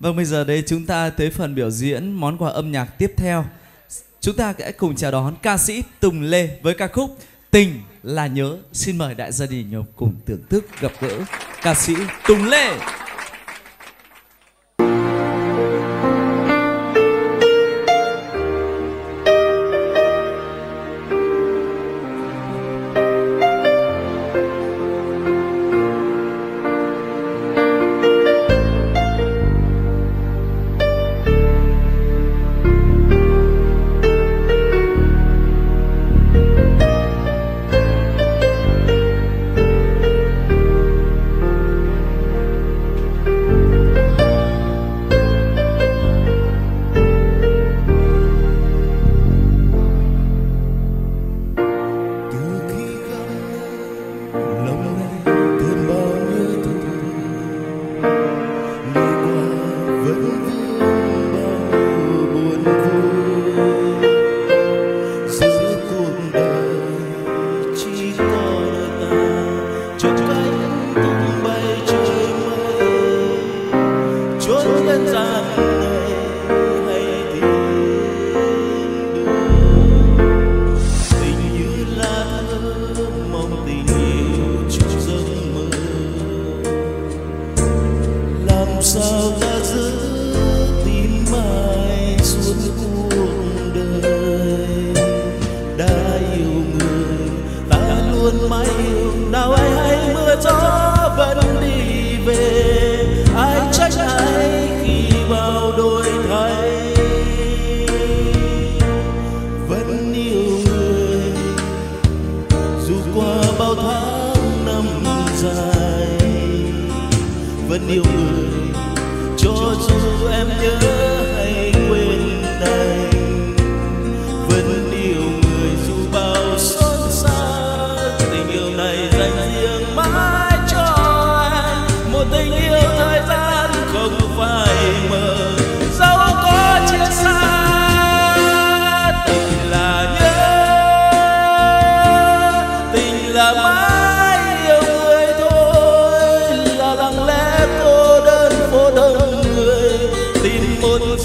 Vâng, bây giờ đây chúng ta tới phần biểu diễn món quà âm nhạc tiếp theo. Chúng ta sẽ cùng chào đón ca sĩ Tùng Lê với ca khúc Tình là nhớ. Xin mời đại gia đình nhau cùng thưởng thức gặp gỡ ca sĩ Tùng Lê. Sao ta giữ tim mãi suốt cuộc đời? Đã yêu người, ta luôn mãi yêu. Nào ai hay mưa gió vẫn đi về, ai trách ai khi bao đôi thay? Vẫn yêu người, dù qua bao tháng năm dài, vẫn yêu người. Dù em nhớ tìm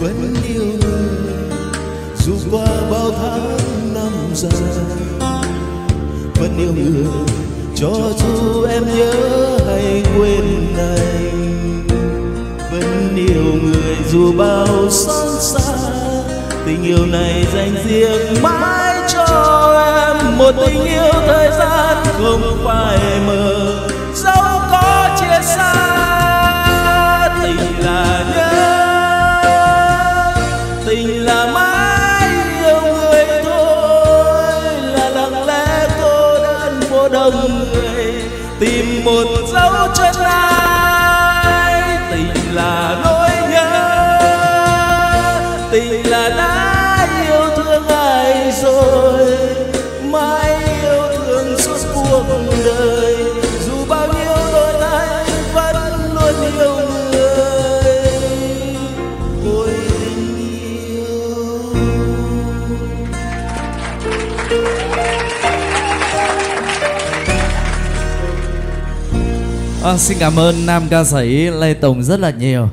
vẫn yêu người, dù qua bao tháng năm dài. Vẫn yêu người, cho dù em nhớ hay quên anh vẫn yêu người dù bao xót xa. Tình yêu này dành riêng mãi cho em. Một tình yêu thời gian không đông người tìm một dấu chân ai. Tình là nỗi nhớ, tình là đã yêu thương ai rồi. Mãi yêu thương suốt cuộc đời, dù bao nhiêu đổi thay vẫn luôn yêu người. Ôi tình yêu. À, xin cảm ơn nam ca sĩ Lê Tùng rất là nhiều.